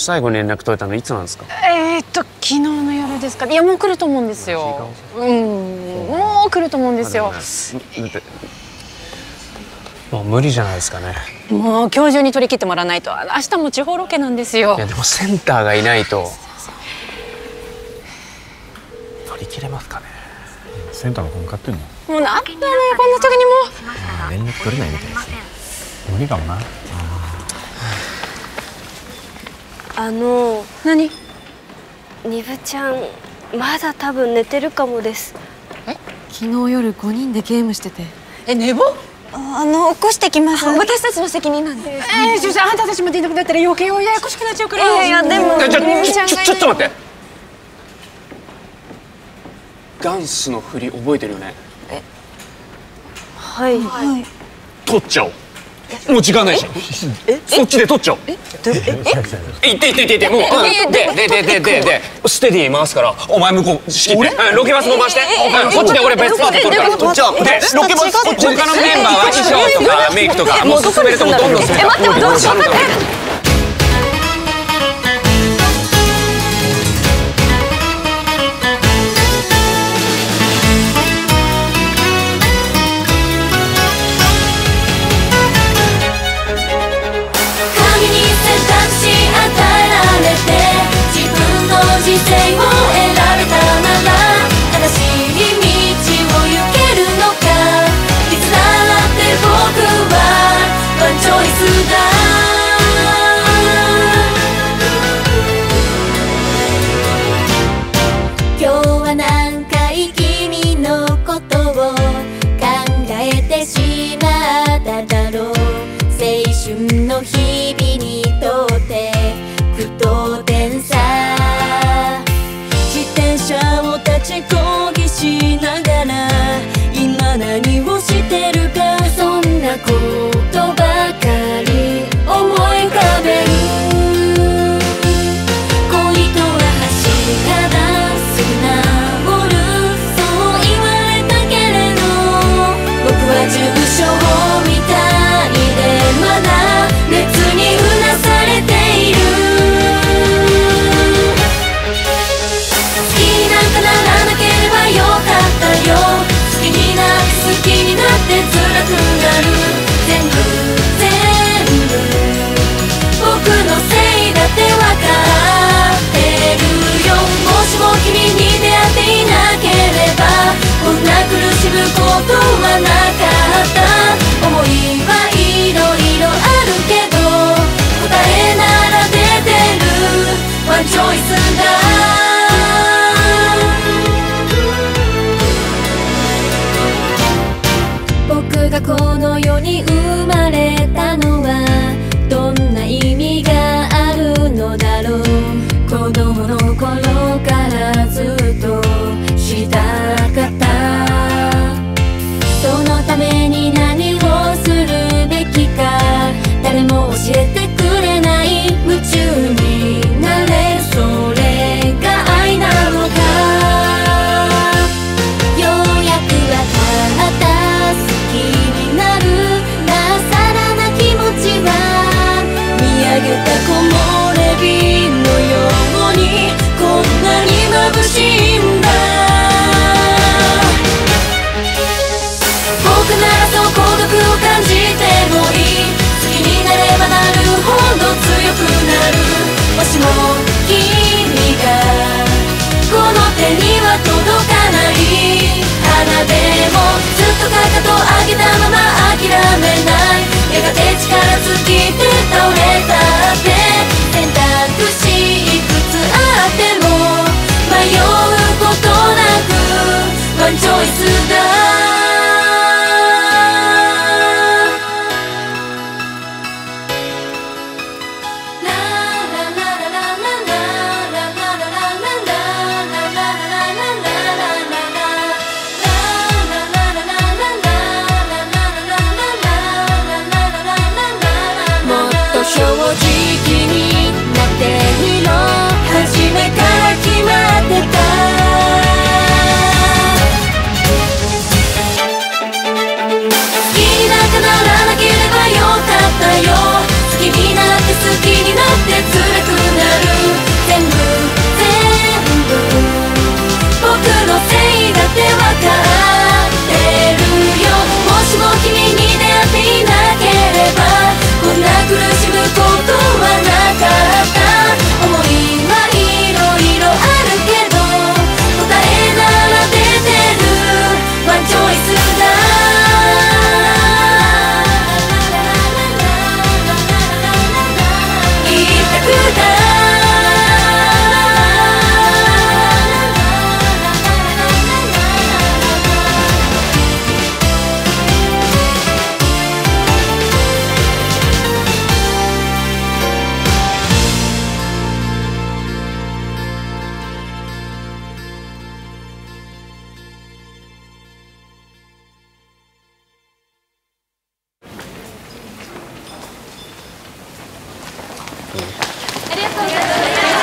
最後に連絡取れたのいつなんですか？えー、っと昨日の夜ですか？いやもう来ると思うんですよ。うんもう来ると思うんですよ。もう無理じゃないですかね。もう今日中に取り切ってもらわないと。明日も地方ロケなんですよ。いやでもセンターがいないと。取り切れますかね？センターの子向かってんのもうなんだねこんな時にも。う連絡取れないみたいですね。無理かもなあの何？ニブちゃんまだ多分寝てるかもです。え？昨日夜5人でゲームしてて。え寝坊？あの起こしてきます。私たちの責任なんで。えー、じゃああんたたちまでいなくなったら余計ややこしくなっちゃうから。いやいやでもちょちょちょっと待って。ダンスの振り覚えてるよね？え？はい、はい、取っちゃおうもう時間ないし。そっちで取っちゃおう。え？え？いっていっていっていって。もうででででででステディ回すから。お前向こう仕切って。ロケバスも回して。こっちで俺別パート取るから。じゃあでロケバス他のメンバーは衣装とかメイクとかもう進めるとこどんどん進める待ってどうしよう待って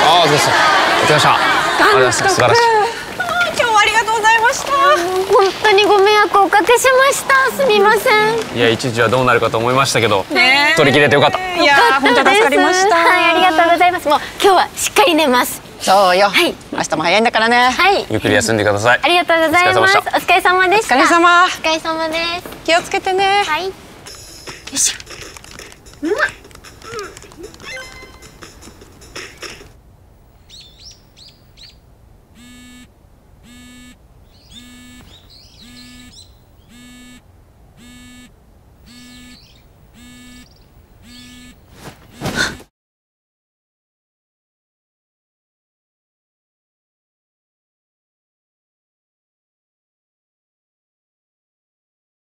ああどうぞお疲れ様でしたありがとうございます。素晴らしい今日はありがとうございました本当にご迷惑をおかけしましたすみませんいや一時はどうなるかと思いました。けどね取り切れてよかったいやー本当助かりました。はいありがとうございますもう今日はしっかり寝ますそうよ、はい。明日も早いんだからね。はい。ゆっくり休んでください。ありがとうございます。お疲れ様でした。お疲れ様お疲れ様。お疲れ様です。気をつけてね。はい。よいしょ。うわ